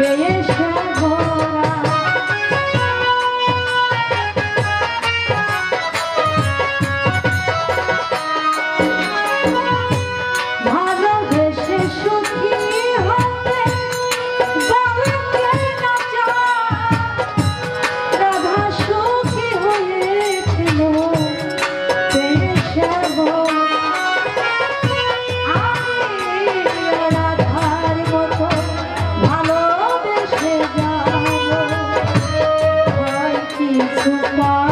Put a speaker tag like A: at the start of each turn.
A: Yeah, yeah. Kumar.